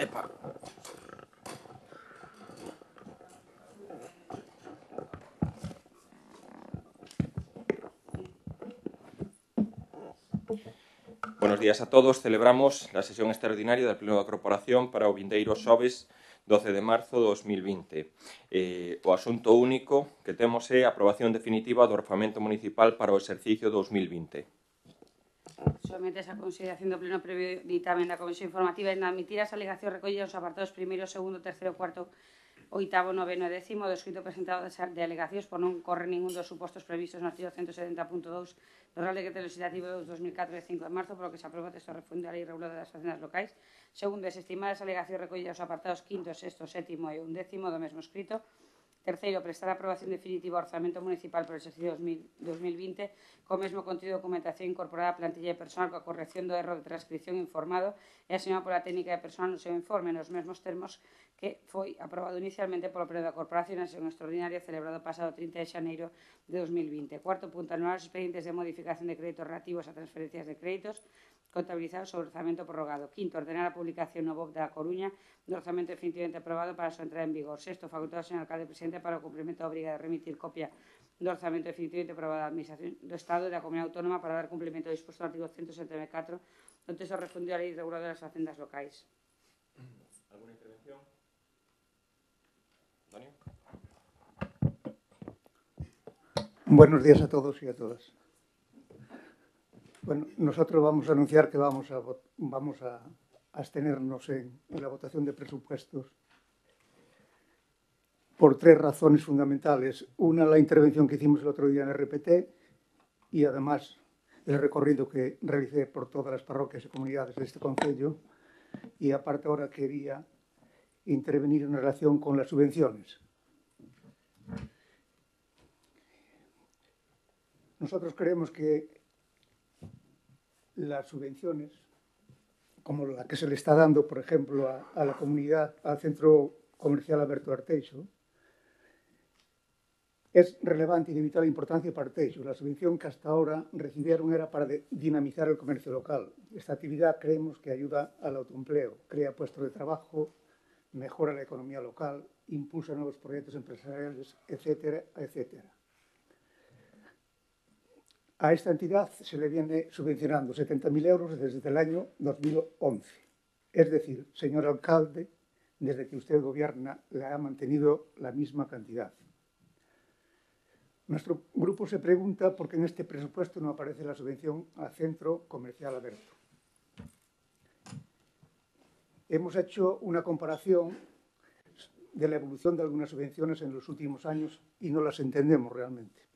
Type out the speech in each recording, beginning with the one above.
Epa. Buenos días a todos. Celebramos la sesión extraordinaria del Pleno da Corporación para o vindeiro xoves 12 de marzo de 2020. Eh, o asunto único que temos é a aprobación definitiva do orçamento Municipal para o exercicio 2020. Sometes a consideración do pleno previo ditamen da Comisión Informativa en admitir as alegacións recollidas nos apartados primeiro, segundo, terceiro, cuarto, oitavo, noveno e décimo do escrito presentado de alegacións por non correr ningún dos supostos previstos no artigo 170.2 do Real Decreto Legislativo 2004 de 5 de marzo, polo que se aproba o texto refundido da Lei Reguladora das Facendas Locais. Segundo, desestimar as alegacións recollidas nos apartados quinto, sexto, sétimo e undécimo do mesmo escrito Terceiro, prestar a aprobación definitiva ao Orzamento Municipal para o exercicio 2020 co mesmo contido de documentación incorporada á plantilla de personal coa corrección do erro de transcripción informado e asinado pola técnica de personal no seu informe nos mesmos termos que foi aprobado inicialmente polo Pleno da Corporación na sesión extraordinaria celebrado o pasado 30 de xaneiro de 2020. Cuarto punto, anular os expedientes de modificación de créditos relativos a transferencias de créditos contabilizados sobre orzamento prorrogado. Quinto, ordenar a publicación no BOP da Coruña do orzamento definitivamente aprobado para a súa entrada en vigor. Sexto, facultado ao señor alcalde presidente para o cumprimento da obriga de remitir copia do orzamento definitivamente aprobado da Administración do Estado e da Comunidade Autónoma para dar cumprimento ao disposto no artigo 174 do texto refundido a Lei Reguladora das Hacendas Locais. Alguna intervención? Antonio? Buenos días a todos y a todas. Bueno, nosotros vamos a anunciar que vamos a, abstenernos en, en la votación de presupuestos por tres razones fundamentales. Una, la intervención que hicimos el otro día en RPT y además el recorrido que realicé por todas las parroquias y comunidades de este Concello. Y aparte ahora quería intervenir en relación con las subvenciones. Nosotros creemos que las subvenciones, como la que se le está dando, por ejemplo, a, la comunidad, al Centro Comercial Alberto Arteixo, es relevante y de vital importancia para Arteixo. La subvención que hasta ahora recibieron era para dinamizar el comercio local. Esta actividad creemos que ayuda al autoempleo, crea puestos de trabajo, mejora la economía local, impulsa nuevos proyectos empresariales, etcétera, etcétera. A esta entidad se le viene subvencionando 70.000 euros desde el año 2011. Es decir, señor alcalde, desde que usted gobierna, le ha mantenido la misma cantidad. Nuestro grupo se pregunta por qué en este presupuesto no aparece la subvención al Centro Comercial Aberto. Hemos hecho una comparación de la evolución de algunas subvenciones en los últimos años y no las entendemos realmente.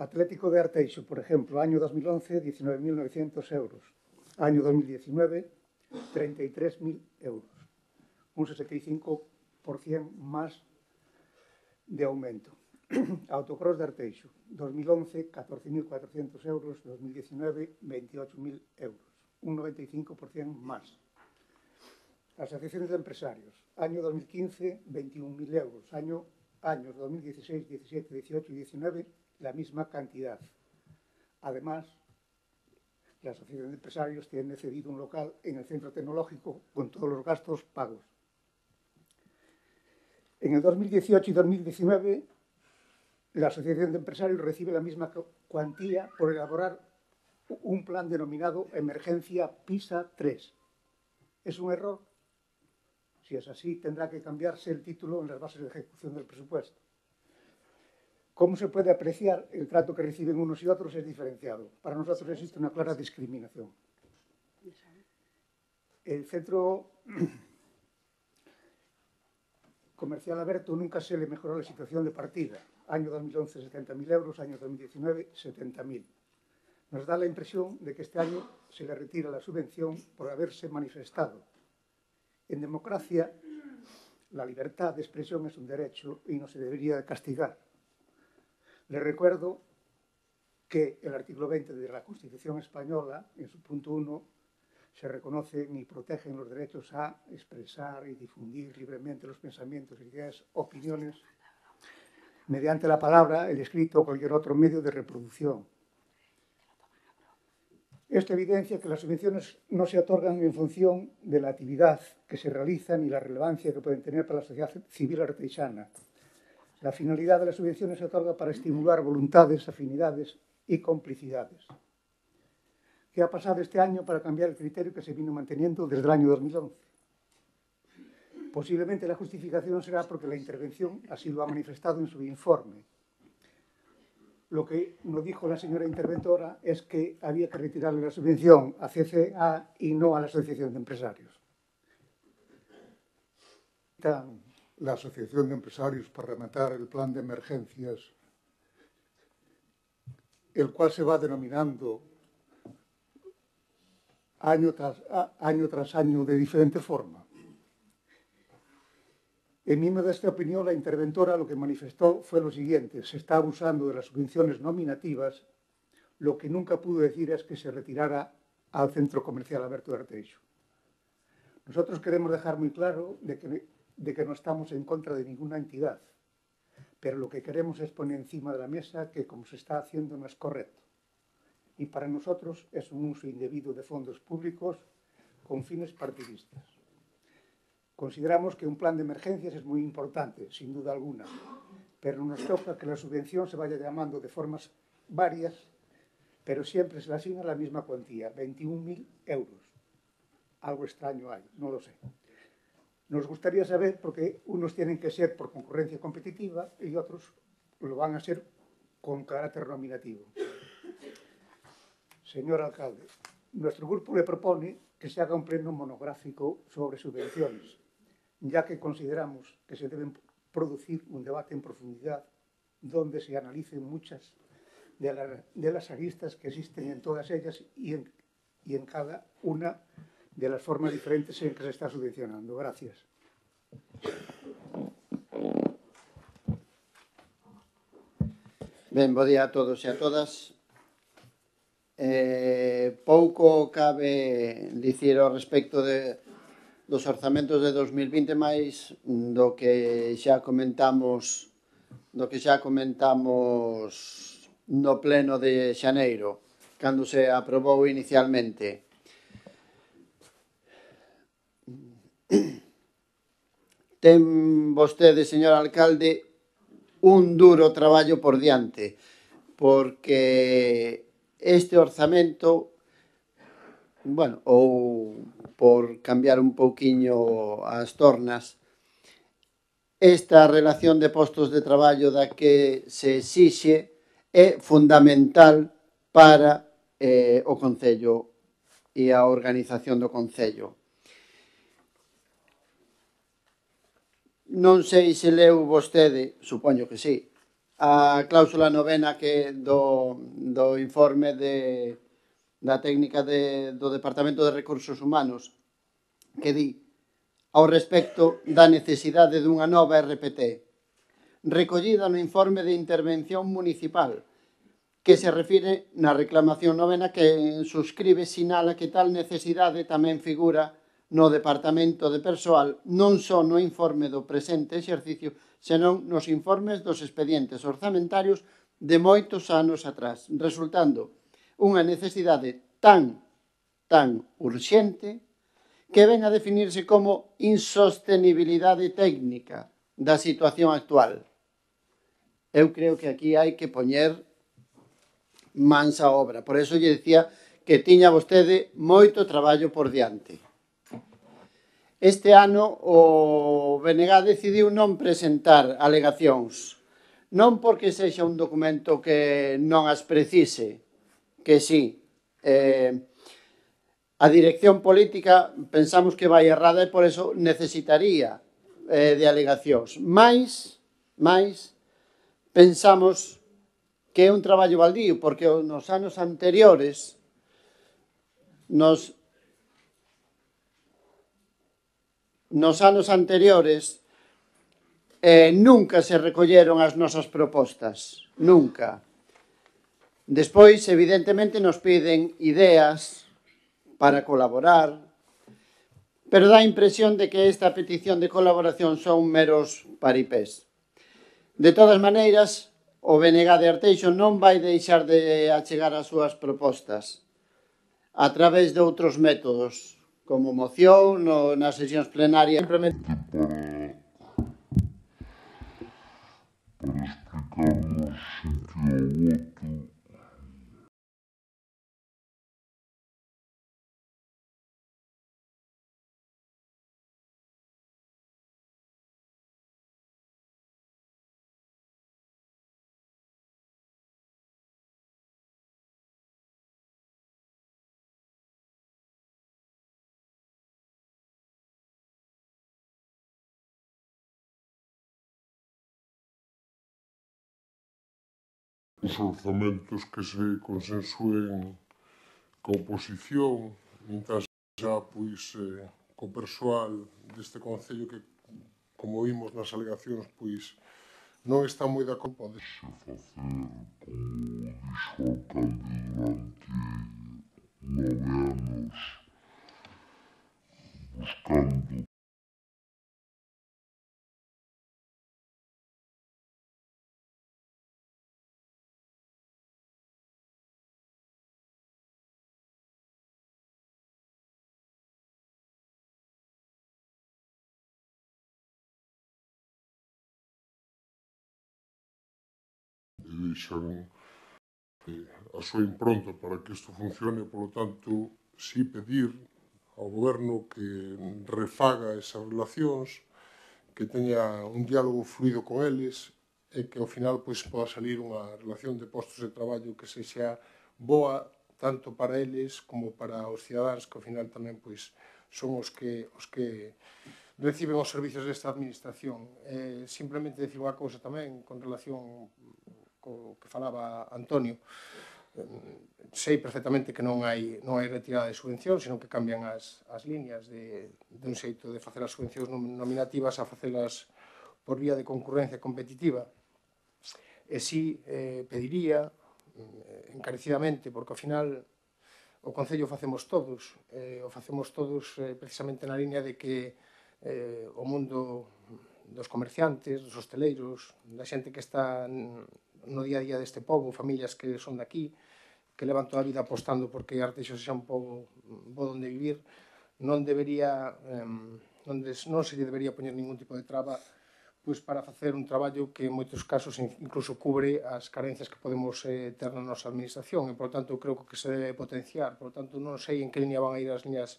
Atlético de Arteixo, por ejemplo, año 2011, 19.900 euros. Año 2019, 33.000 euros. Un 65% más de aumento. Autocross de Arteixo, 2011, 14.400 euros, 2019, 28.000 euros. Un 95% más. Asociaciones de empresarios, año 2015, 21.000 euros. Año, años 2016, 17, 18 y 19, la misma cantidad. Además, la Asociación de Empresarios tiene cedido un local en el centro tecnológico con todos los gastos pagos. En el 2018 y 2019, la Asociación de Empresarios recibe la misma cuantía por elaborar un plan denominado Emergencia PISA 3. ¿Es un error? Si es así, tendrá que cambiarse el título en las bases de ejecución del presupuesto. ¿Cómo se puede apreciar el trato que reciben unos y otros es diferenciado? Para nosotros existe una clara discriminación. El centro comercial Aberto nunca se le mejoró la situación de partida. Año 2011, 70.000 euros, año 2019, 70.000. Nos da la impresión de que este año se le retira la subvención por haberse manifestado. En democracia, la libertad de expresión es un derecho y no se debería castigar Le recuerdo que el artículo 20 de la Constitución española, en su punto 1, se reconocen y protegen los derechos a expresar y difundir libremente los pensamientos, ideas, opiniones, mediante la palabra, el escrito o cualquier otro medio de reproducción. Esto evidencia que las subvenciones no se otorgan en función de la actividad que se realiza ni la relevancia que pueden tener para la sociedad civil artesana. La finalidad de las subvenciones se otorga para estimular voluntades, afinidades y complicidades. ¿Qué ha pasado este año para cambiar el criterio que se vino manteniendo desde el año 2011? Posiblemente la justificación será porque la intervención así lo ha manifestado en su informe. Lo que nos dijo la señora interventora es que había que retirarle la subvención a CCA y no a la Asociación de Empresarios. La Asociación de Empresarios para rematar el plan de emergencias, el cual se va denominando año tras año, tras año de diferente forma. En mi modesta opinión, la interventora lo que manifestó fue lo siguiente. Se está abusando de las subvenciones nominativas. Lo que nunca pudo decir es que se retirara al centro comercial Alberto de Arteixo. Nosotros queremos dejar muy claro de que, de que no estamos en contra de ninguna entidad, pero lo que queremos es poner encima de la mesa que como se está haciendo no es correcto. Y para nosotros es un uso indebido de fondos públicos con fines partidistas. Consideramos que un plan de emergencias es muy importante, sin duda alguna, pero nos toca que la subvención se vaya llamando de formas varias, pero siempre se le asigna la misma cuantía, 21.000 euros. Algo extraño hay, no lo sé. Nos gustaría saber, porque unos tienen que ser por concurrencia competitiva y otros lo van a ser con carácter nominativo. Señor alcalde, nuestro grupo le propone que se haga un pleno monográfico sobre subvenciones, ya que consideramos que se debe producir un debate en profundidad donde se analicen muchas de, la, de las aristas que existen en todas ellas y en cada una de las formas diferentes en que se está subvencionando. Gracias. Ben, bo día a todos e a todas. Eh, pouco cabe dicir ao respecto de, dos orzamentos de 2020 máis do que xa comentamos do que xa comentamos no pleno de xaneiro cando se aprobou inicialmente Ten vostede, señor alcalde, un duro traballo por diante, porque este orzamento, bueno, ou por cambiar un pouquiño as tornas, esta relación de postos de traballo da que se exixe é fundamental para eh, o Concello e a organización do Concello. non sei se leu vostede, supoño que sí, a cláusula novena que do, do informe de, da técnica de, do Departamento de Recursos Humanos que di ao respecto da necesidade dunha nova RPT recollida no informe de intervención municipal que se refire na reclamación novena que suscribe sinala que tal necesidade tamén figura no Departamento de Persoal non só no informe do presente exercicio, senón nos informes dos expedientes orzamentarios de moitos anos atrás, resultando unha necesidade tan, tan urxente que ven a definirse como insostenibilidade técnica da situación actual. Eu creo que aquí hai que poñer mansa obra. Por eso lle decía que tiña vostede moito traballo por diante. Este ano o BNG decidiu non presentar alegacións, non porque sexa un documento que non as precise, que sí, eh, a dirección política pensamos que vai errada e por eso necesitaría eh, de alegacións. Mais, mais, pensamos que é un traballo baldío, porque nos anos anteriores nos nos anos anteriores eh, nunca se recolleron as nosas propostas, nunca. Despois, evidentemente, nos piden ideas para colaborar, pero dá a impresión de que esta petición de colaboración son meros paripés. De todas maneiras, o BNG de Arteixo non vai deixar de achegar as súas propostas a través de outros métodos, como moción no, nas sesións plenarias. Simplemente... os orzamentos que se consensúen co oposición, mintas xa, pois, eh, co persoal deste Concello que, como vimos nas alegacións, pois, non está moi da culpa de... Se facer, como dixo o alcalde durante nove anos, buscando deixan eh, a súa impronta para que isto funcione, polo tanto, si pedir ao goberno que refaga esas relacións, que teña un diálogo fluido con eles e que ao final pois poda salir unha relación de postos de traballo que se xa boa tanto para eles como para os cidadáns que ao final tamén pois son os que os que reciben os servizos desta administración. Eh, simplemente decir unha cousa tamén con relación co que falaba Antonio, eh, sei perfectamente que non hai, non hai retirada de subvencións, senón que cambian as, as líneas de, de un xeito de facer as subvencións nominativas a facelas por vía de concurrencia competitiva. E si eh, pediría, mm, encarecidamente, porque ao final o Concello facemos todos, eh, o facemos todos eh, precisamente na línea de que eh, o mundo dos comerciantes, dos hosteleiros, da xente que está no día a día deste povo, familias que son de aquí, que levan toda a vida apostando porque Arteixo sexa un pobo bo donde vivir, non debería eh, non, des, non se lle debería poñer ningún tipo de traba pois para facer un traballo que en moitos casos incluso cubre as carencias que podemos eh, ter na nosa administración e, por tanto, creo que se debe potenciar. Por tanto, non sei en que liña van a ir as liñas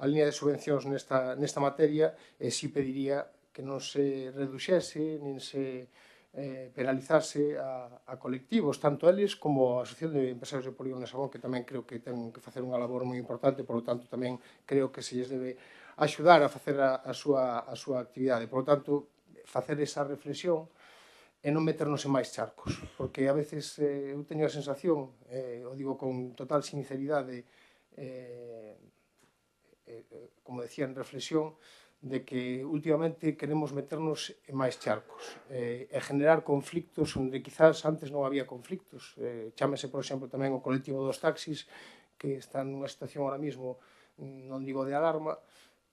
a liña de subvencións nesta, nesta materia e si pediría que non se reduxese nin se eh, penalizarse a, a colectivos, tanto eles como a Asociación de Empresarios de Polígono de Sabón, que tamén creo que ten que facer unha labor moi importante, por lo tanto tamén creo que se lles debe axudar a facer a, a, súa, a súa actividade. Por lo tanto, facer esa reflexión e non meternos en máis charcos, porque a veces eh, eu teño a sensación, eh, o digo con total sinceridade, eh, eh, eh como decía en reflexión, eh, de que últimamente queremos meternos en máis charcos eh, e generar conflictos onde quizás antes non había conflictos. Eh, chámese, por exemplo, tamén o colectivo dos taxis que está nunha situación ahora mismo, non digo de alarma,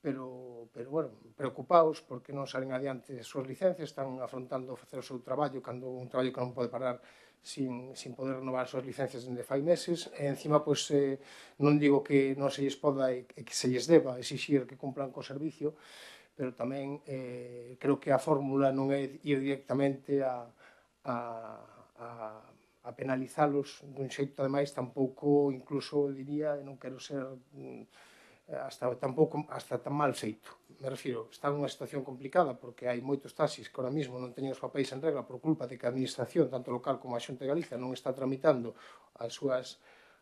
pero, pero bueno, preocupados porque non salen adiante as súas licencias, están afrontando facer o seu traballo cando un traballo que non pode parar sin, sin poder renovar as súas licencias dende fai meses e encima pois eh, non digo que non se lles poda e que se lles deba exixir que cumplan co servicio pero tamén eh, creo que a fórmula non é ir directamente a, a, a, a penalizalos dun xeito ademais tampouco incluso diría non quero ser mm, Eh, hasta tampouco hasta tan mal feito. Me refiro, está nunha situación complicada porque hai moitos taxis que ahora mismo non teñen os papéis en regla por culpa de que a administración, tanto local como a Xunta de Galicia, non está tramitando as súas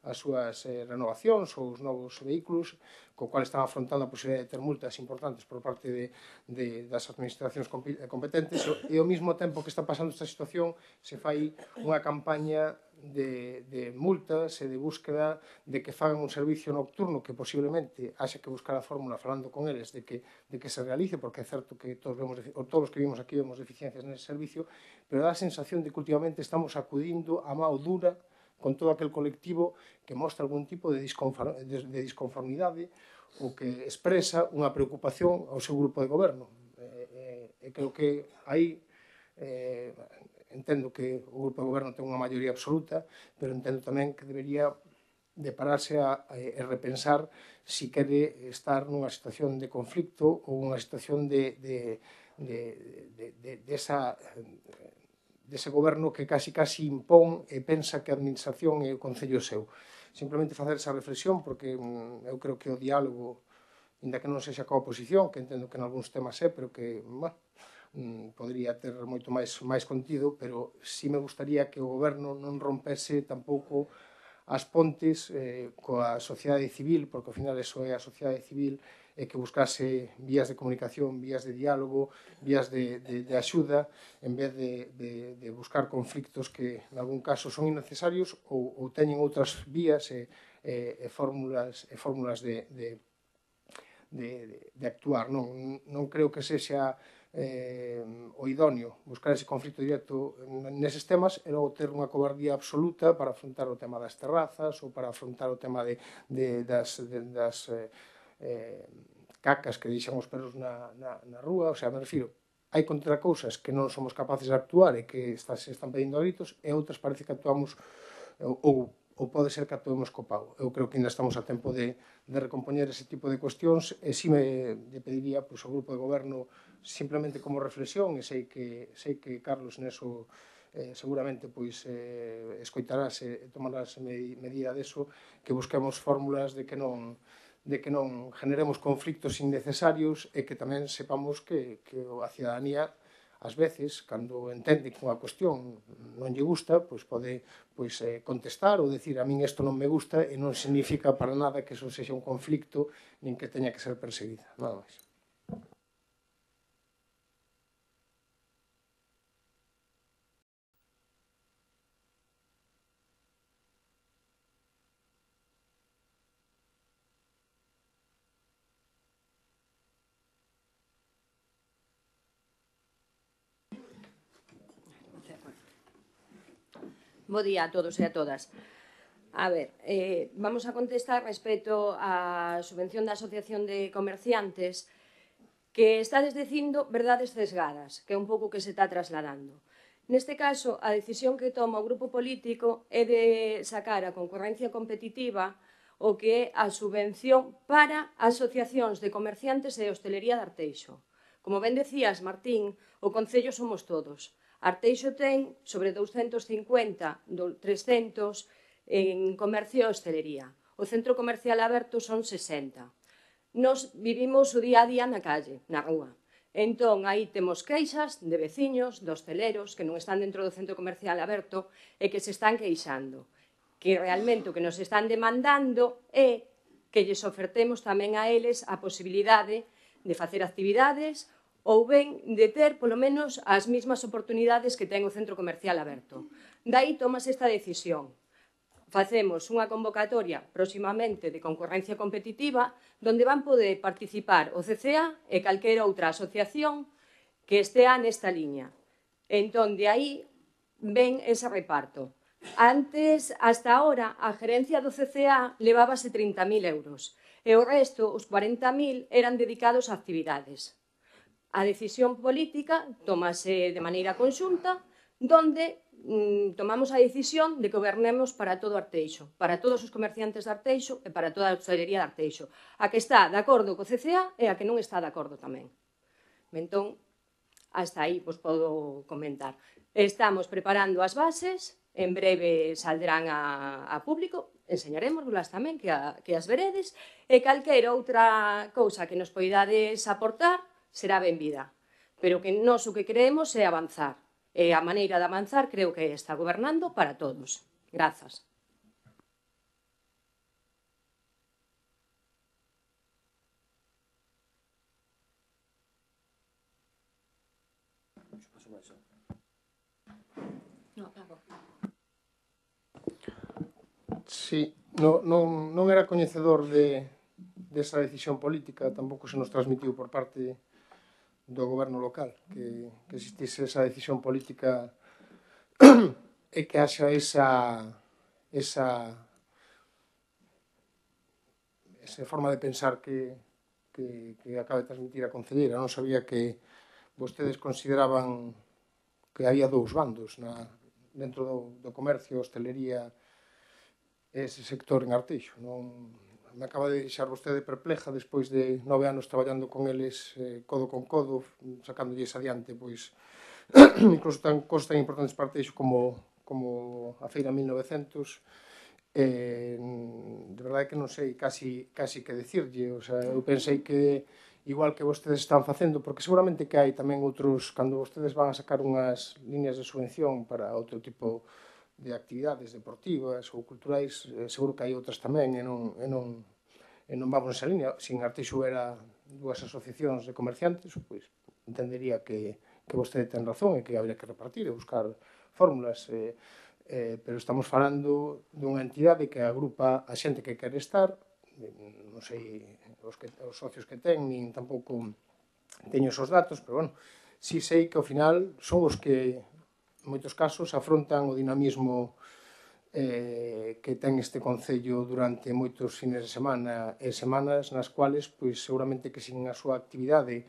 as súas eh, renovacións ou os novos vehículos, co cual están afrontando a posibilidade de ter multas importantes por parte de, de, das administracións eh, competentes. E ao mesmo tempo que está pasando esta situación se fai unha campaña de, de multas e de búsqueda de que fagan un servicio nocturno que posiblemente haxe que buscar a fórmula falando con eles de que, de que se realice porque é certo que todos, vemos, ou todos os que vimos aquí vemos deficiencias nese servicio pero dá a sensación de que últimamente estamos acudindo a mão dura con todo aquel colectivo que mostra algún tipo de disconformidade ou que expresa unha preocupación ao seu grupo de goberno. E, e, e creo que aí eh, entendo que o grupo de goberno ten unha maioría absoluta, pero entendo tamén que debería de pararse a, a, a repensar si quere estar nunha situación de conflicto ou unha situación de, de, de, de, de, de esa dese goberno que casi casi impón e pensa que a administración e o Concello seu. Simplemente facer esa reflexión porque mm, eu creo que o diálogo, inda que non sexa coa oposición, que entendo que en algúns temas é, pero que, bueno, mm, podría ter moito máis máis contido, pero si sí me gustaría que o goberno non rompese tampouco as pontes eh, coa sociedade civil, porque ao final eso é a sociedade civil e que buscase vías de comunicación, vías de diálogo, vías de, de, de axuda, en vez de, de, de buscar conflictos que, en algún caso, son innecesarios ou, ou teñen outras vías e, e, e fórmulas, e fórmulas de, de, de, de actuar. Non, non creo que sexa eh, o idóneo buscar ese conflito directo neses temas e logo ter unha cobardía absoluta para afrontar o tema das terrazas ou para afrontar o tema de, de, das, de, das eh, eh, cacas que deixan os perros na, na, na rúa, o sea, me refiro, hai contra cousas que non somos capaces de actuar e que está, se están pedindo a gritos e outras parece que actuamos ou, ou, ou pode ser que actuemos co pago. Eu creo que ainda estamos a tempo de, de recompoñer ese tipo de cuestións e si me lle pediría pois, ao grupo de goberno simplemente como reflexión e sei que, sei que Carlos neso eh, seguramente pois eh, escoitarás e tomarás medida deso que busquemos fórmulas de que non de que non generemos conflictos innecesarios e que tamén sepamos que, que a ciudadanía ás veces, cando entende que unha cuestión non lle gusta, pois pode pois, eh, contestar ou decir a min isto non me gusta e non significa para nada que eso sexa un conflicto nin que teña que ser perseguida, nada máis. Bo día a todos e a todas. A ver, eh, vamos a contestar respecto á subvención da Asociación de Comerciantes que está desdecindo verdades sesgadas, que é un pouco que se está trasladando. Neste caso, a decisión que toma o grupo político é de sacar a concurrencia competitiva o que é a subvención para asociacións de comerciantes e hostelería de Arteixo. Como ben decías, Martín, o Concello somos todos. Arteixo ten sobre 250, 300 en comercio e hostelería. O centro comercial aberto son 60. Nos vivimos o día a día na calle, na rúa. Entón, aí temos queixas de veciños, dos hosteleros que non están dentro do centro comercial aberto e que se están queixando. Que realmente o que nos están demandando é que lles ofertemos tamén a eles a posibilidade de facer actividades ou ben de ter polo menos as mesmas oportunidades que ten o centro comercial aberto. Dai tomas esta decisión. Facemos unha convocatoria próximamente de concorrencia competitiva donde van poder participar o CCA e calquera outra asociación que estea nesta liña. Entón, de aí ven ese reparto. Antes, hasta ahora, a gerencia do CCA levábase 30.000 euros e o resto, os 40.000, eran dedicados a actividades. A decisión política tomase de maneira conxunta, donde mm, tomamos a decisión de que gobernemos para todo Arteixo, para todos os comerciantes de Arteixo e para toda a hostelería de Arteixo. A que está de acordo co CCA e a que non está de acordo tamén. Entón, hasta aí vos podo comentar. Estamos preparando as bases, en breve saldrán a, a público, enseñarémoslas tamén que, a, que as veredes, e calquera outra cousa que nos poidades aportar, será benvida. Pero que nós o que creemos é avanzar. E a maneira de avanzar creo que está gobernando para todos. Grazas. No. Sí, no, non, non era coñecedor de, desa decisión política, tampouco se nos transmitiu por parte do goberno local, que, que existise esa decisión política e que haxa esa esa esa forma de pensar que, que, que acaba de transmitir a concelleira. Non sabía que vostedes consideraban que había dous bandos na, dentro do, do comercio, hostelería, ese sector en Arteixo. Non, me acaba de deixar vostede perpleja despois de nove anos traballando con eles eh, codo con codo, sacándolles adiante, pois, incluso tan cosas tan importantes para Teixo como, como a Feira 1900, eh, de verdade que non sei casi, casi que decirlle, o sea, eu pensei que igual que vostedes están facendo, porque seguramente que hai tamén outros, cando vostedes van a sacar unhas líneas de subvención para outro tipo de de actividades deportivas ou culturais, eh, seguro que hai outras tamén e non, e non, e non vamos nesa línea. Sin Arteixo era dúas asociacións de comerciantes, pois entendería que, que vostede ten razón e que habría que repartir e buscar fórmulas. Eh, eh, pero estamos falando dunha entidade que agrupa a xente que quere estar, non sei os, que, os socios que ten, nin tampouco teño esos datos, pero bueno, si sei que ao final son os que moitos casos afrontan o dinamismo eh, que ten este Concello durante moitos fines de semana e semanas nas cuales pois, seguramente que sin a súa actividade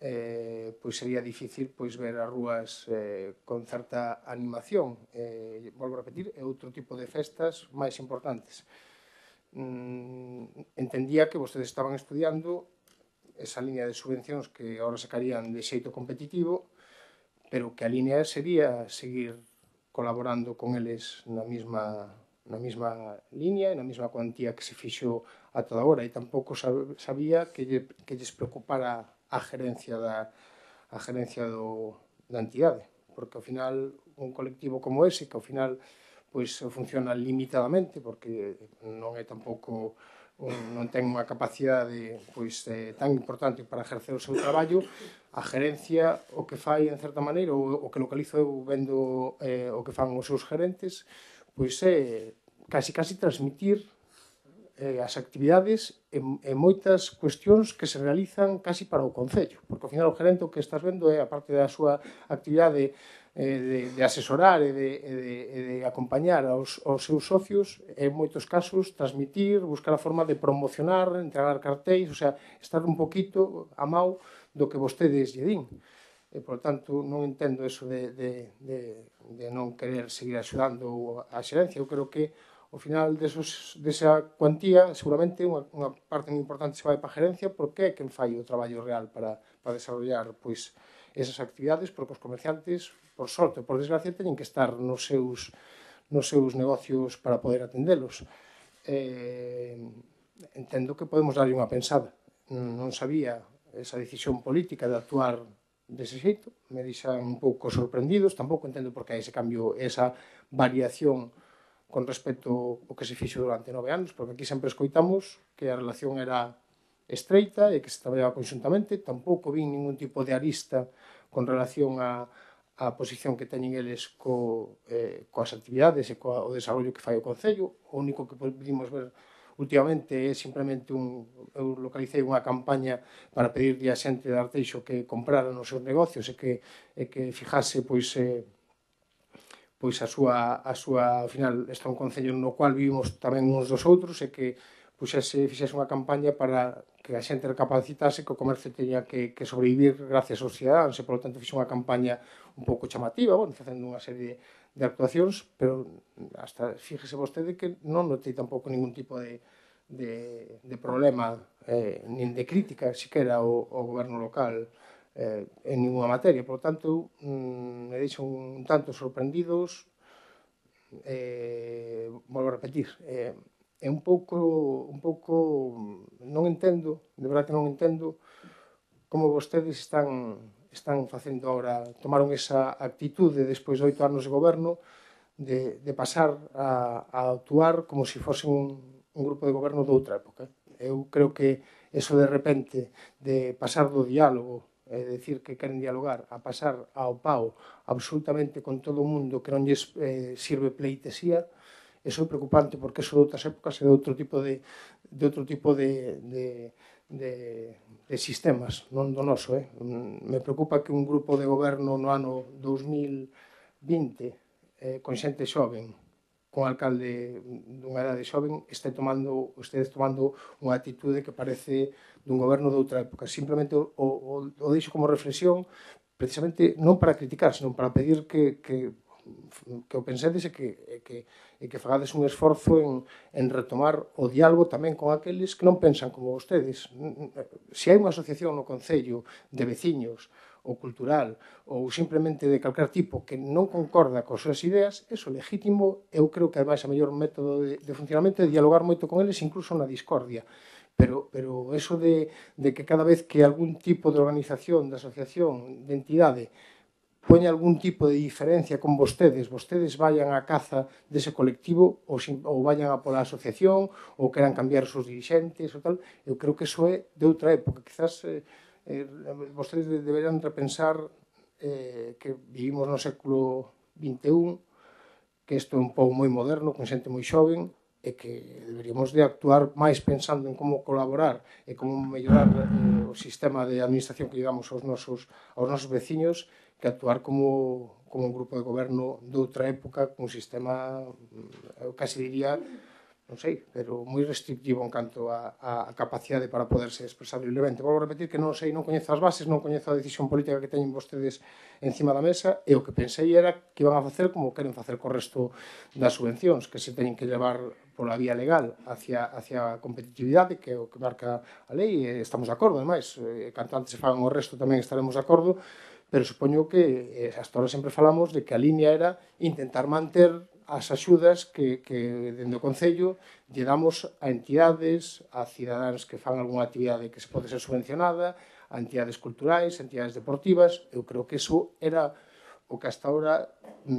eh, pois sería difícil pois ver as rúas eh, con certa animación. Eh, volvo a repetir, é outro tipo de festas máis importantes. Mm, entendía que vostedes estaban estudiando esa liña de subvencións que ahora sacarían de xeito competitivo, pero que a línea sería seguir colaborando con eles na mesma na mesma línea e na mesma cuantía que se fixo ata agora e tampouco sabía que lle, que lles preocupara a gerencia da a gerencia do, da entidade porque ao final un colectivo como ese que ao final pois funciona limitadamente porque non é tampouco un, non ten unha capacidade pois, eh, tan importante para ejercer o seu traballo, a gerencia o que fai, en certa maneira, o, o que localizo eu vendo eh, o que fan os seus gerentes, pois é eh, casi casi transmitir eh, as actividades e, e moitas cuestións que se realizan casi para o Concello, porque ao final o gerente o que estás vendo é, a parte da súa actividade eh, de, de asesorar e de, e de, e de acompañar aos, aos seus socios, en moitos casos transmitir, buscar a forma de promocionar, entregar cartéis, o sea, estar un poquito a mau do que vostedes lle din. E, por tanto, non entendo eso de, de, de, de non querer seguir axudando a xerencia. Eu creo que ao final desos, desa cuantía seguramente unha, unha parte moi importante se vai para a gerencia porque é quen fai o traballo real para, para desarrollar pois, esas actividades porque os comerciantes, por sorte ou por desgracia, teñen que estar nos seus, nos seus negocios para poder atendelos. Eh, entendo que podemos darlle unha pensada. Non sabía esa decisión política de actuar dese xeito, me deixan un pouco sorprendidos, tampouco entendo por que hai ese cambio, esa variación con respecto ao que se fixo durante nove anos, porque aquí sempre escoitamos que a relación era estreita e que se traballaba conxuntamente. Tampouco vin ningún tipo de arista con relación a, a posición que teñen eles co, eh, coas actividades e coa, o desarrollo que fai o Concello. O único que pudimos ver últimamente é simplemente un, eu localicei unha campaña para pedirle a xente de Arteixo que comprara nos seus negocios e que, e que fijase pois, eh, pois a súa, a súa, ao final, está un concello no cual vivimos tamén uns dos outros e que puxase, fixase unha campaña para que a xente recapacitase que o comercio teña que, que sobrevivir gracias aos cidadáns e, polo tanto, fixe unha campaña un pouco chamativa, bueno, facendo unha serie de actuacións, pero hasta fíjese vostede que non notei tampouco ningún tipo de, de, de problema eh, nin de crítica siquera ao, ao goberno local eh, en ninguna materia. Por lo tanto, mm, me deixo un tanto sorprendidos, eh, volvo a repetir, eh, é un pouco, un pouco mm, non entendo, de verdade que non entendo como vostedes están están facendo agora, tomaron esa actitude despois de oito anos de goberno de, de pasar a, a actuar como se fose un, un grupo de goberno de outra época. Eu creo que eso de repente de pasar do diálogo é decir que queren dialogar, a pasar ao pau absolutamente con todo o mundo que non lles eh, sirve pleitesía, Eso é preocupante porque eso de outras épocas é de outro tipo de, de outro tipo de, de, de, de sistemas, non do noso. Eh? Mm, me preocupa que un grupo de goberno no ano 2020 eh, con xente xoven, con alcalde dunha edade xoven, este tomando, estedes tomando unha atitude que parece dun goberno de outra época. Simplemente o, o, o deixo como reflexión, precisamente non para criticar, senón para pedir que, que que o pensedes e que, e que, e que fagades un esforzo en, en retomar o diálogo tamén con aqueles que non pensan como vostedes. Se hai unha asociación no Concello de veciños ou cultural ou simplemente de calquer tipo que non concorda coas súas ideas, eso legítimo, eu creo que ademais o mellor método de, de funcionamento é dialogar moito con eles incluso na discordia pero, pero eso de, de que cada vez que algún tipo de organización, de asociación, de entidade poña algún tipo de diferencia con vostedes, vostedes vayan á caza dese colectivo ou, sin, ou vayan a pola asociación ou queran cambiar os seus dirigentes ou tal, eu creo que iso é de outra época. Quizás eh, eh, vostedes deberán repensar eh, que vivimos no século XXI, que isto é un pouco moi moderno, con xente moi xoven, e que deberíamos de actuar máis pensando en como colaborar e como mellorar eh, o sistema de administración que llevamos aos nosos, aos nosos veciños que actuar como, como un grupo de goberno de outra época, un sistema, mm, eu casi diría, non sei, pero moi restrictivo en canto a, a capacidade para poderse expresar libremente. Volvo a repetir que non sei, non coñezo as bases, non coñezo a decisión política que teñen vostedes encima da mesa e o que pensei era que iban a facer como queren facer co resto das subvencións, que se teñen que levar pola vía legal hacia, hacia a competitividade, que é o que marca a lei, e estamos de acordo, ademais, e canto antes se fagan o resto tamén estaremos de acordo, pero supoño que eh, hasta ahora sempre falamos de que a línea era intentar manter as axudas que, que dende o Concello lle damos a entidades, a cidadáns que fan algunha actividade que se pode ser subvencionada, a entidades culturais, a entidades deportivas, eu creo que eso era o que hasta ahora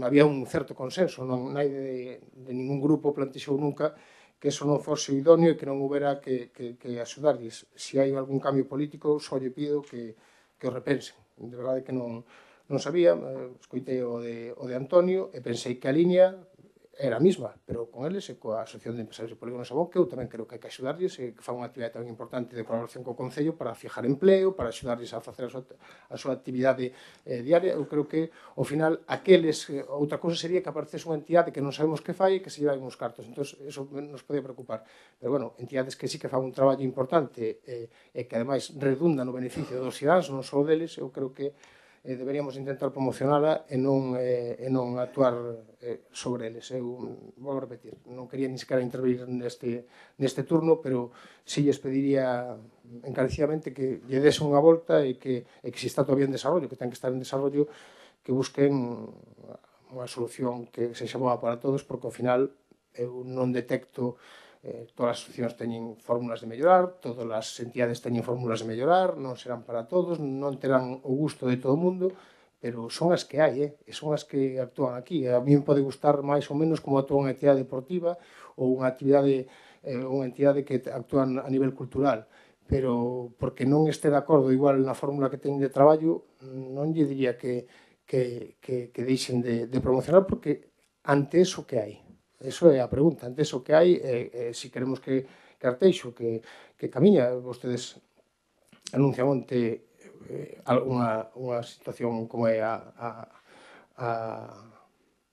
había un certo consenso, non hai de, de ningún grupo plantexou nunca que eso non fose idóneo e que non houbera que, que, que axudarlles. Se hai algún cambio político, só lle pido que, que o repensen de verdade que non, non sabía, eh, escoitei o de, o de Antonio e pensei que a liña era a mesma, pero con eles e coa Asociación de Empresarios de Polígono Sabón, que eu tamén creo que hai que axudarlles e que fan unha actividade tan importante de colaboración co Concello para fijar empleo, para axudarlles a facer a súa, a súa actividade eh, diaria. Eu creo que, ao final, aqueles... Eh, outra cousa sería que aparece unha entidade que non sabemos que fai e que se lleva uns cartos. Entón, eso nos pode preocupar. Pero, bueno, entidades que sí que fan un traballo importante eh, e que, ademais, redunda no beneficio dos cidadãos, non só deles, eu creo que eh, deberíamos intentar promocionala e non, eh, e non actuar eh, sobre eles. Eu vou repetir, non quería ni sequera intervir neste, neste turno, pero si lles pediría encarecidamente que lle dese unha volta e que, e que se está todavía en desarrollo, que ten que estar en desarrollo, que busquen unha solución que se boa para todos, porque ao final eu non detecto eh, todas as asociacións teñen fórmulas de mellorar, todas as entidades teñen fórmulas de mellorar, non serán para todos, non terán o gusto de todo o mundo, pero son as que hai, eh? e son as que actúan aquí. A mí me pode gustar máis ou menos como actúa unha entidade deportiva ou unha actividade eh, unha entidade que actúan a nivel cultural, pero porque non este de acordo igual na fórmula que teñen de traballo, non lle diría que, que, que, que deixen de, de promocionar porque ante eso que hai. Eso é a pregunta. Entón, Antes o que hai é, é se si queremos que que Arteixo, que, que camiña, vostedes anuncian onte eh, unha, unha situación como é a, a, a,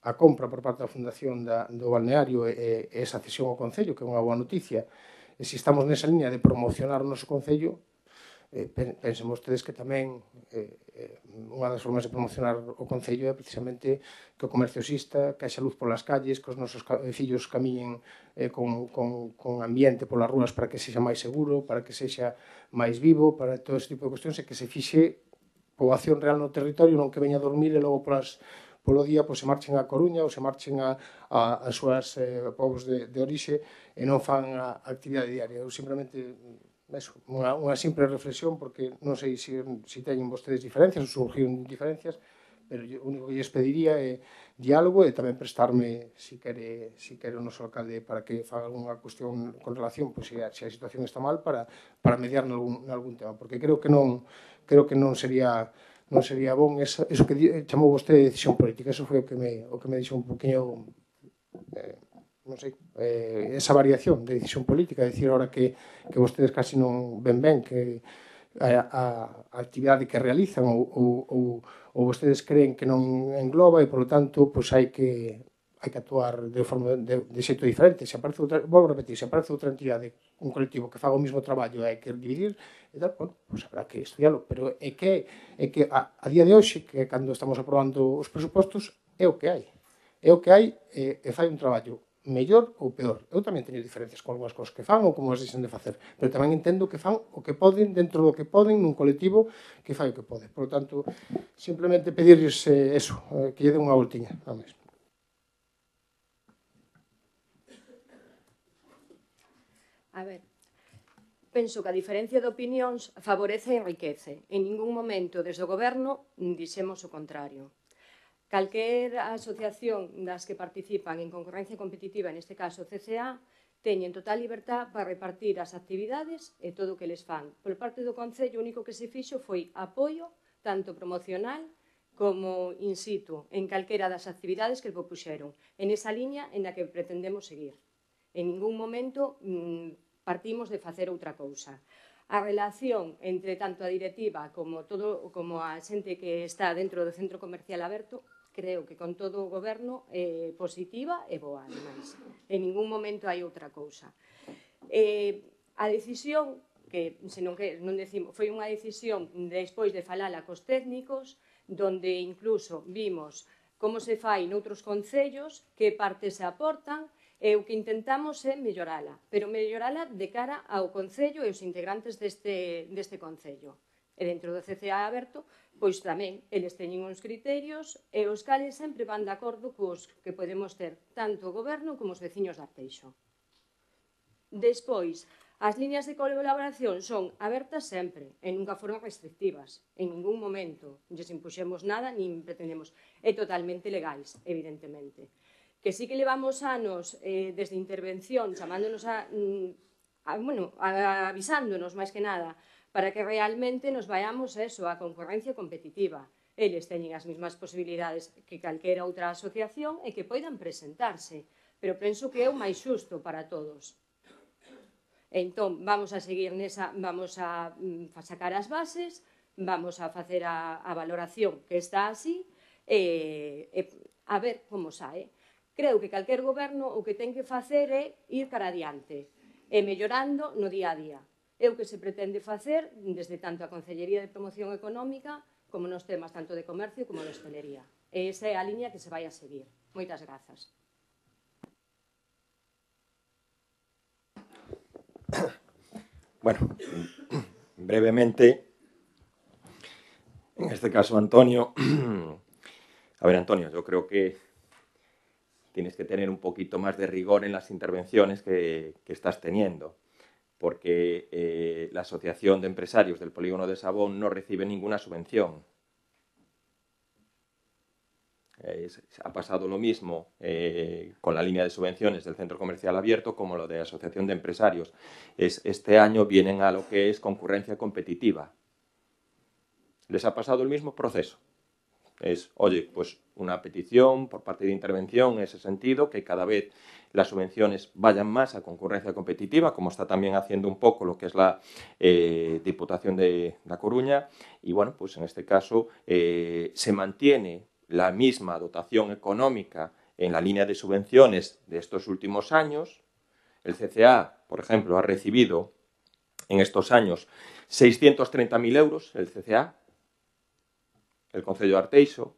a compra por parte da Fundación da, do Balneario e, e esa cesión ao Concello, que é unha boa noticia. E se estamos nesa liña de promocionar o noso Concello, eh, pensen vostedes que tamén eh, eh, unha das formas de promocionar o Concello é precisamente que o comercio exista, que haxa luz polas calles, que os nosos eh, fillos camiñen eh, con, con, con ambiente polas rúas para que sexa máis seguro, para que sexa máis vivo, para todo ese tipo de cuestións e que se fixe poboación real no territorio, non que veña a dormir e logo polas polo día pois, se marchen a Coruña ou se marchen a, a, a súas eh, povos de, de orixe e non fan a actividade diaria. Eu simplemente eso, unha, unha simple reflexión, porque non sei se, se teñen vostedes diferencias ou surgiron diferencias, pero o único que lles pediría é diálogo e tamén prestarme, se si quere, se si quere o noso alcalde, para que faga algunha cuestión con relación, pois, se, a, se a situación está mal, para, para mediar nalgún, nalgún tema, porque creo que non, creo que non sería non sería bon esa, eso que chamou vostede de decisión política, eso foi o que me, o que me dixo un poquinho eh, non sei, eh, esa variación de decisión política, decir ahora que, que vostedes casi non ven ben que a, a, a actividade que realizan ou, ou, ou, ou vostedes creen que non engloba e, polo tanto, pois hai que hai que actuar de forma de, de xeito diferente. Se aparece outra, vou repetir, se aparece outra entidade, un colectivo que faga o mesmo traballo e hai que dividir, e tal, bueno, pois habrá que estudiarlo. Pero é que, é que a, a día de hoxe, que cando estamos aprobando os presupostos, é o que hai. É o que hai e, e fai un traballo mellor ou peor. Eu tamén teño diferencias con algunhas cosas que fan ou como as dixen de facer, pero tamén entendo que fan o que poden dentro do que poden nun colectivo que fai o que pode. Por lo tanto, simplemente pedirles eh, eso, eh, que lle den unha voltiña Vamos. A ver, penso que a diferencia de opinións favorece e enriquece. En ningún momento desde o goberno dixemos o contrario. Calquer asociación das que participan en concurrencia competitiva, neste caso CCA, teñen total libertad para repartir as actividades e todo o que les fan. Por parte do Concello, o único que se fixo foi apoio, tanto promocional como in situ, en calquera das actividades que propuxeron, en esa liña en a que pretendemos seguir. En ningún momento mm, partimos de facer outra cousa a relación entre tanto a directiva como todo como a xente que está dentro do centro comercial aberto creo que con todo o goberno é eh, positiva e boa, ademais. En ningún momento hai outra cousa. Eh, a decisión que senón que non decimos, foi unha decisión despois de falala cos técnicos, donde incluso vimos como se fai noutros concellos, que partes se aportan, e o que intentamos é mellorala, pero mellorala de cara ao Concello e os integrantes deste, deste Concello. E dentro do CCA aberto, pois tamén eles teñen uns criterios e os cales sempre van de acordo cos que podemos ter tanto o goberno como os veciños de Arteixo. Despois, as líneas de colaboración son abertas sempre e nunca foron restrictivas. En ningún momento lles impuxemos nada nin pretendemos. É totalmente legais, evidentemente. Que sí que levamos anos eh, desde intervención chamándonos a, mm, a, bueno, a, avisándonos máis que nada para que realmente nos vayamos eso, a concurrencia competitiva. Eles teñen as mesmas posibilidades que calquera outra asociación e que poidan presentarse, pero penso que é o máis xusto para todos. Entón, vamos a seguir nesa, vamos a, a sacar as bases, vamos a facer a, a valoración que está así, e, e a ver como sae. Creo que calquer goberno o que ten que facer é ir cara adiante, e eh, mellorando no día a día. É o que se pretende facer desde tanto a Consellería de Promoción Económica como nos temas tanto de comercio como de hostelería. E esa é a liña que se vai a seguir. Moitas grazas. Bueno, brevemente, en este caso Antonio, a ver Antonio, yo creo que tienes que tener un poquito más de rigor en las intervenciones que, que estás teniendo. Porque eh, la Asociación de Empresarios del Polígono de Sabón no recibe ninguna subvención. Ha pasado lo mismo eh, con la línea de subvenciones del Centro Comercial Abierto como lo de Asociación de Empresarios. Es, este año vienen a lo que es concurrencia competitiva. Les ha pasado el mismo proceso es, oye, pues una petición por parte de intervención en ese sentido, que cada vez las subvenciones vayan más a concurrencia competitiva, como está también haciendo un poco lo que es la eh, Diputación de La Coruña. Y bueno, pues en este caso eh, se mantiene la misma dotación económica en la línea de subvenciones de estos últimos años. El CCA, por ejemplo, ha recibido en estos años 630.000 euros, el CCA, el Concello de Arteixo,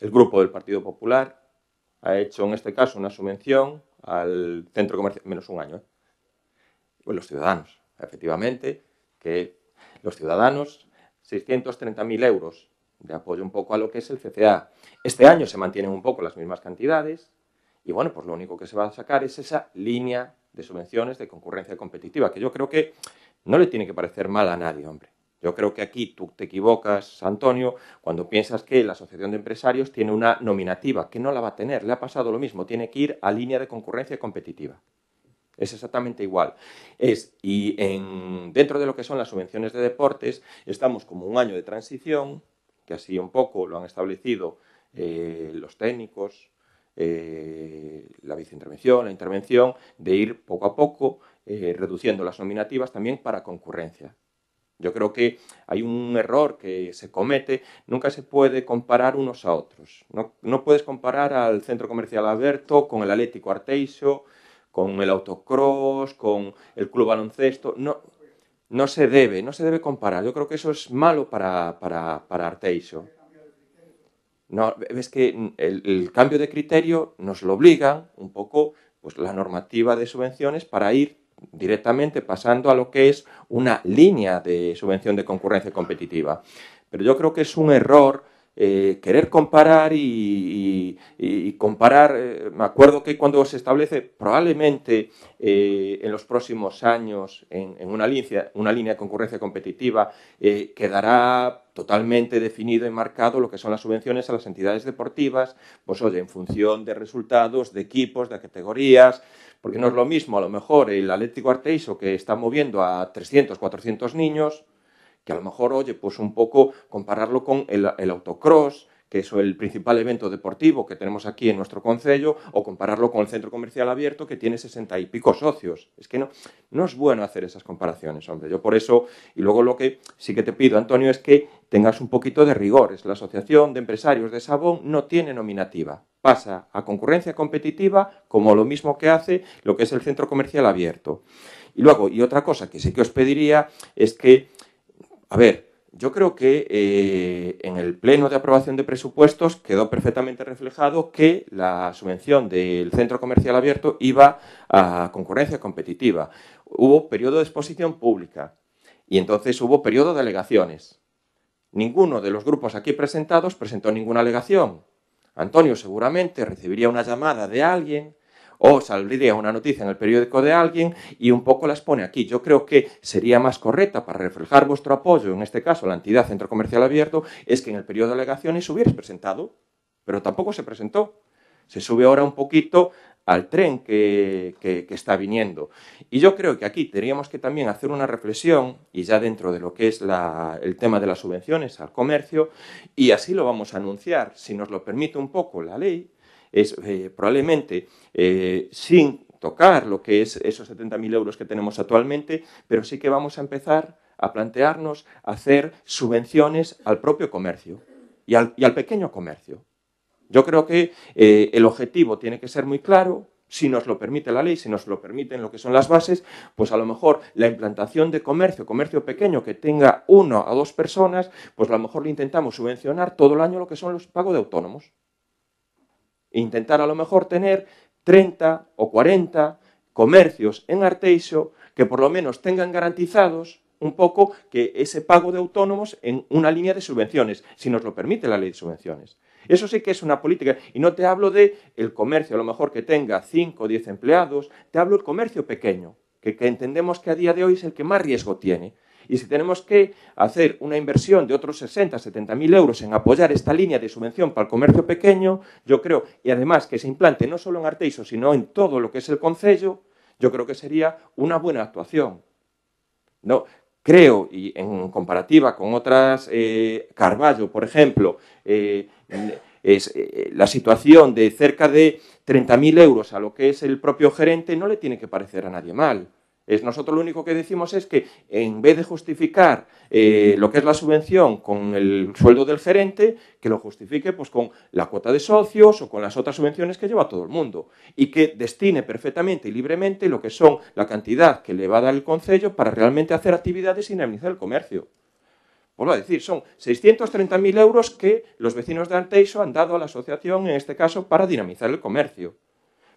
el grupo del Partido Popular ha hecho en este caso una subvención al centro comercial, menos un año, ¿eh? pues los ciudadanos, efectivamente, que los ciudadanos, 630.000 euros de apoyo un poco a lo que es el CCA. Este año se mantienen un poco las mismas cantidades y bueno, pues lo único que se va a sacar es esa línea de subvenciones de concurrencia competitiva, que yo creo que no le tiene que parecer mal a nadie, hombre. Yo creo que aquí tú te equivocas, Antonio, cuando piensas que la Asociación de Empresarios tiene una nominativa, que no la va a tener. Le ha pasado lo mismo, tiene que ir a línea de concurrencia competitiva. Es exactamente igual. Es, y en, dentro de lo que son las subvenciones de deportes, estamos como un año de transición, que así un poco lo han establecido eh, los técnicos, eh, la viceintervención, la intervención, de ir poco a poco eh, reduciendo las nominativas también para concurrencia. Yo creo que hay un error que se comete, nunca se puede comparar unos a otros. No, no puedes comparar al Centro Comercial Alberto con el Atlético Arteixo, con el autocross, con el Club Baloncesto. No, no se debe, no se debe comparar. Yo creo que eso es malo para, para, para Arteixo. no, ves que el, el, cambio de criterio nos lo obliga un poco pues, la normativa de subvenciones para ir directamente pasando a lo que es una línea de subvención de concurrencia competitiva. Pero yo creo que es un error eh, querer comparar y, y, comparar, eh, me acuerdo que cuando se establece probablemente eh, en los próximos años en, en una, línea, una, línea, de concurrencia competitiva eh, quedará totalmente definido y marcado lo que son las subvenciones a las entidades deportivas, pues oye, en función de resultados, de equipos, de categorías, porque no es lo mismo a lo mejor el Atlético Arteiso que está moviendo a 300, 400 niños, que a lo mejor, oye, pues un poco compararlo con el, autocross, que es el principal evento deportivo que tenemos aquí en nuestro concello, o compararlo con el centro comercial abierto que tiene sesenta y pico socios. Es que no, no es bueno hacer esas comparaciones, hombre. Yo por eso, y luego lo que sí que te pido, Antonio, es que tengas un poquito de rigores. La Asociación de Empresarios de Sabón no tiene nominativa. Pasa a concurrencia competitiva como lo mismo que hace lo que es el centro comercial abierto. Y luego, y otra cosa que sí que os pediría es que a ver, yo creo que eh, en el pleno de aprobación de presupuestos quedó perfectamente reflejado que la subvención del centro comercial abierto iba a concurrencia competitiva. Hubo periodo de exposición pública y entonces hubo periodo de alegaciones. Ninguno de los grupos aquí presentados presentó ninguna alegación. Antonio seguramente recibiría una llamada de alguien o saldría una noticia en el periódico de alguien y un poco las pone aquí. Yo creo que sería más correcta para reflejar vuestro apoyo, en este caso la entidad Centro Comercial Abierto, es que en el periodo de alegaciones hubierais presentado, pero tampoco se presentó. Se sube ahora un poquito al tren que, que, está viniendo. Y yo creo que aquí tendríamos que también hacer una reflexión, y ya dentro de lo que es la, el tema de las subvenciones al comercio, y así lo vamos a anunciar, si nos lo permite un poco la ley, es eh, probablemente eh, sin tocar lo que es esos 70.000 euros que tenemos actualmente, pero sí que vamos a empezar a plantearnos hacer subvenciones al propio comercio y al, y al pequeño comercio. Yo creo que eh, el objetivo tiene que ser muy claro, si nos lo permite la ley, si nos lo permiten lo que son las bases, pues a lo mejor la implantación de comercio, comercio pequeño que tenga uno a dos personas, pues a lo mejor le intentamos subvencionar todo el año lo que son los pagos de autónomos intentar a lo mejor tener 30 o 40 comercios en Arteixo que por lo menos tengan garantizados un poco que ese pago de autónomos en una línea de subvenciones, si nos lo permite la ley de subvenciones. Eso sí que es una política. Y no te hablo de el comercio, a lo mejor que tenga 5 o 10 empleados, te hablo del comercio pequeño, que, que entendemos que a día de hoy es el que más riesgo tiene. Y si tenemos que hacer una inversión de otros 60, 70 mil euros en apoyar esta línea de subvención para el comercio pequeño, yo creo, y además que se implante no solo en Arteixo, sino en todo lo que es el Concello, yo creo que sería una buena actuación. No, creo, y en comparativa con otras, eh, Carballo, por ejemplo, eh, eh, la situación de cerca de 30.000 euros a lo que es el propio gerente no le tiene que parecer a nadie mal. Es nosotros lo único que decimos es que en vez de justificar eh, lo que es la subvención con el sueldo del gerente, que lo justifique pues, con la cuota de socios o con las otras subvenciones que lleva todo el mundo y que destine perfectamente y libremente lo que son la cantidad que le va a dar el concello para realmente hacer actividades y dinamizar el comercio. Vuelvo a decir, son 630.000 euros que los vecinos de Anteiso han dado a la asociación, en este caso, para dinamizar el comercio.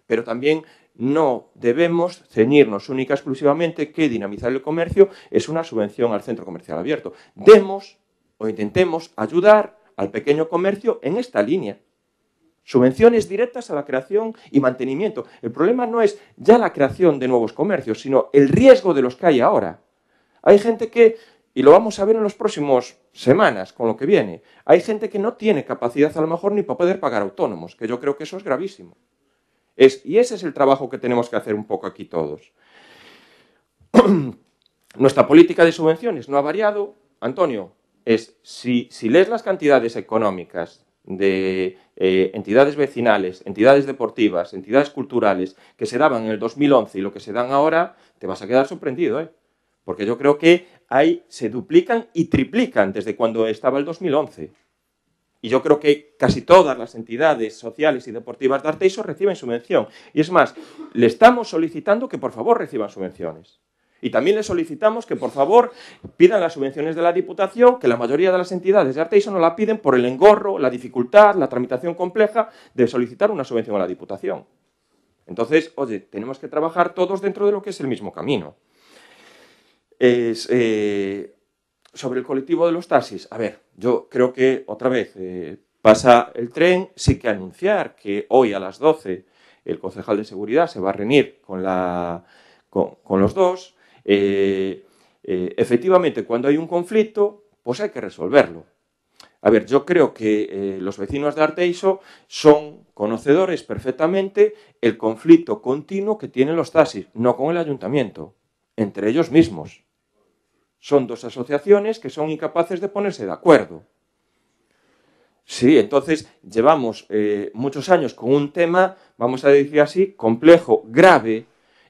Pero también no debemos ceñirnos única y exclusivamente que dinamizar el comercio es una subvención al centro comercial abierto. Demos o intentemos ayudar al pequeño comercio en esta línea. Subvenciones directas a la creación y mantenimiento. El problema no es ya la creación de nuevos comercios, sino el riesgo de los que hay ahora. Hay gente que, y lo vamos a ver en las próximas semanas con lo que viene, hay gente que no tiene capacidad a lo mejor ni para poder pagar autónomos, que yo creo que eso es gravísimo. Y ese es el trabajo que tenemos que hacer un poco aquí todos. Nuestra política de subvenciones no ha variado. Antonio, es si, si lees las cantidades económicas de eh, entidades vecinales, entidades deportivas, entidades culturales que se daban en el 2011 y lo que se dan ahora, te vas a quedar sorprendido, ¿eh? Porque yo creo que ahí se duplican y triplican desde cuando estaba el 2011. Y yo creo que casi todas las entidades sociales y deportivas de Arteiso reciben subvención. Y es más, le estamos solicitando que por favor reciban subvenciones. Y también les solicitamos que, por favor, pidan las subvenciones de la Diputación, que la mayoría de las entidades de Arteiso no la piden por el engorro, la dificultad, la tramitación compleja de solicitar una subvención a la Diputación. Entonces, oye, tenemos que trabajar todos dentro de lo que es el mismo camino. Es, eh, sobre el colectivo de los taxis, a ver, yo creo que otra vez eh, pasa el tren, sí que anunciar que hoy a las 12 el concejal de seguridad se va a reunir con, la, con, los dos, eh, eh, efectivamente, cuando hay un conflicto, pues hay que resolverlo. A ver, yo creo que los vecinos de Arteiso son conocedores perfectamente el conflicto continuo que tienen los taxis, no con el ayuntamiento, entre ellos mismos. Son dos asociaciones que son incapaces de ponerse de acuerdo. Sí, entonces llevamos eh, muchos años con un tema, vamos a decir así, complejo, grave,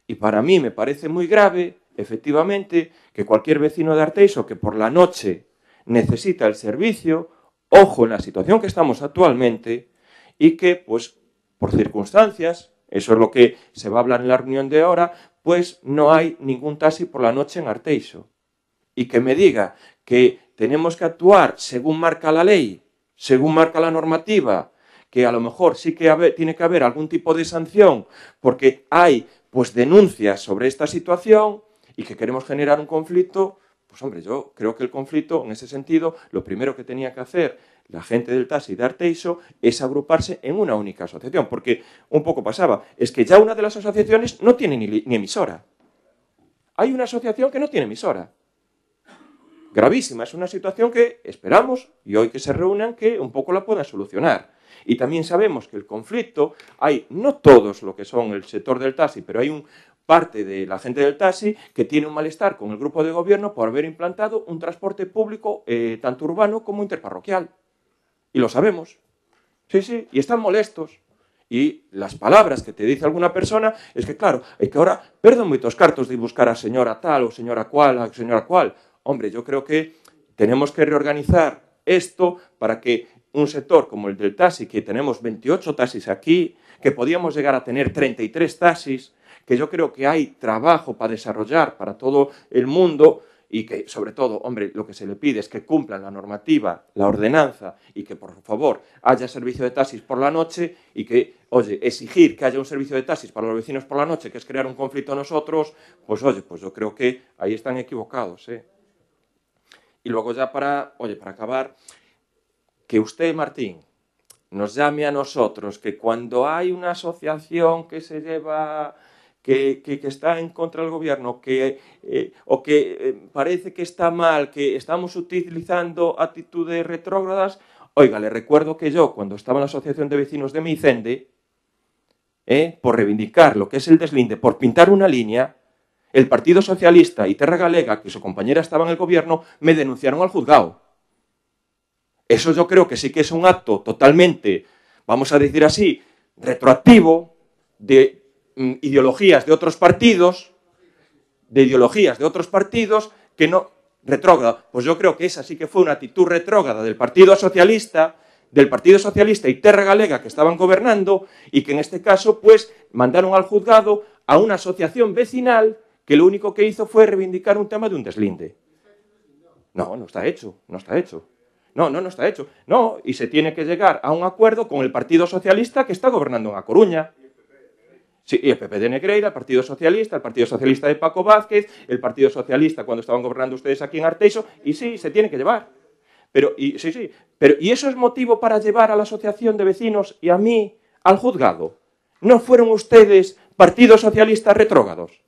y para mí me parece muy grave efectivamente, que cualquier vecino de Arteiso que por la noche necesita el servicio, ojo en la situación que estamos actualmente, y que, pues, por circunstancias, eso es lo que se va a hablar en la reunión de ahora, pues no hay ningún taxi por la noche en Arteiso. Y que me diga que tenemos que actuar según marca la ley, según marca la normativa, que a lo mejor sí que tiene que haber algún tipo de sanción porque hay pues denuncias sobre esta situación, y que queremos generar un conflicto, pues hombre, yo creo que el conflicto, en ese sentido, lo primero que tenía que hacer la gente del taxi de Arteiso es agruparse en una única asociación, porque un poco pasaba, es que ya una de las asociaciones no tiene ni emisora. Hay una asociación que no tiene emisora. Gravísima, es una situación que esperamos, y hoy que se reúnan, que un poco la puedan solucionar. Y también sabemos que el conflicto, hay no todos lo que son el sector del taxi, pero hay un, parte de la gente del taxi que tiene un malestar con el grupo de gobierno por haber implantado un transporte público eh, tanto urbano como interparroquial. Y lo sabemos. Sí, sí, y están molestos. Y las palabras que te dice alguna persona es que, claro, hay que ahora perdón moitos cartos de buscar a señora tal o señora cual, a señora cual. Hombre, yo creo que tenemos que reorganizar esto para que un sector como el del taxi, que tenemos 28 taxis aquí, que podíamos llegar a tener 33 taxis, que yo creo que hay trabajo para desarrollar para todo el mundo y que, sobre todo, hombre, lo que se le pide es que cumplan la normativa, la ordenanza y que, por favor, haya servicio de taxis por la noche y que, oye, exigir que haya un servicio de taxis para los vecinos por la noche, que es crear un conflicto a nosotros, pues, oye, pues yo creo que ahí están equivocados, ¿eh? Y luego ya para, oye, para acabar, que usted, Martín, nos llame a nosotros, que cuando hay una asociación que se lleva que, que, está en contra del gobierno que, eh, o que eh, parece que está mal, que estamos utilizando actitudes retrógradas, oiga, le recuerdo que yo, cuando estaba en la Asociación de Vecinos de Micende, eh, por reivindicar lo que es el deslinde, por pintar una línea, el Partido Socialista y Terra Galega, que su compañera estaba en el gobierno, me denunciaron al juzgado. Eso yo creo que sí que es un acto totalmente, vamos a decir así, retroactivo de Mm, ideologías de otros partidos, de ideologías de otros partidos que no retrógrada. Pues yo creo que esa sí que fue una actitud retrógrada del Partido Socialista, del Partido Socialista y Terra Galega que estaban gobernando y que en este caso pues mandaron al juzgado a una asociación vecinal que lo único que hizo fue reivindicar un tema de un deslinde. No, no está hecho, no está hecho. No, no, no está hecho. No, y se tiene que llegar a un acuerdo con el Partido Socialista que está gobernando en A Coruña. Sí, y el PP de Negreira, el Partido Socialista, el Partido Socialista de Paco Vázquez, el Partido Socialista cuando estaban gobernando ustedes aquí en Arteiso, y sí, se tiene que llevar. Pero, y, sí, sí, pero, ¿y eso es motivo para llevar a la Asociación de Vecinos y a mí al juzgado? ¿No fueron ustedes Partido Socialista retrógados?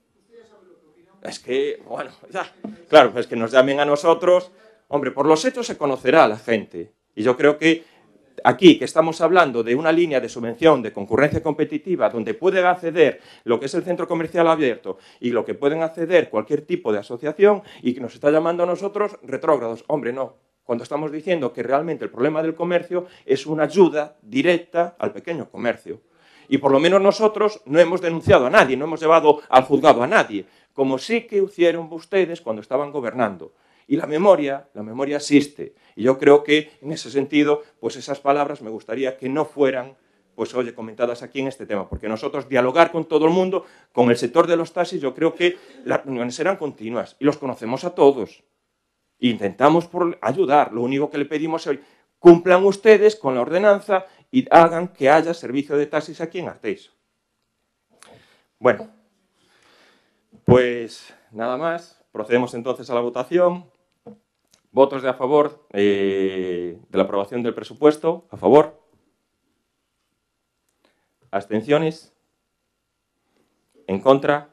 Es que, bueno, ya, claro, pues que nos llamen a nosotros. Hombre, por los hechos se conocerá a la gente. Y yo creo que aquí que estamos hablando de una línea de subvención de concurrencia competitiva donde puede acceder lo que es el centro comercial abierto y lo que pueden acceder cualquier tipo de asociación y que nos está llamando a nosotros retrógrados. Hombre, no. Cuando estamos diciendo que realmente el problema del comercio es una ayuda directa al pequeño comercio. Y por lo menos nosotros no hemos denunciado a nadie, no hemos llevado al juzgado a nadie, como sí que hicieron ustedes cuando estaban gobernando. Y la memoria, la memoria existe. Y yo creo que en ese sentido, pues esas palabras me gustaría que no fueran pues oye, comentadas aquí en este tema, porque nosotros dialogar con todo el mundo, con el sector de los taxis, yo creo que las reuniones serán continuas y los conocemos a todos. Intentamos por ayudar, lo único que le pedimos es, cumplan ustedes con la ordenanza y hagan que haya servicio de taxis aquí en Arteiso. Bueno, pues nada más, procedemos entonces a la votación. Votos de a favor eh, de la aprobación del presupuesto, a favor. Abstenciones. En contra.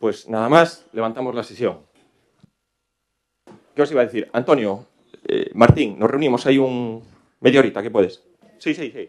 Pues nada más, levantamos la sesión. ¿Qué os iba a decir? Antonio, eh, Martín, nos reunimos ahí un media horita, ¿qué puedes? Sí, sí, sí.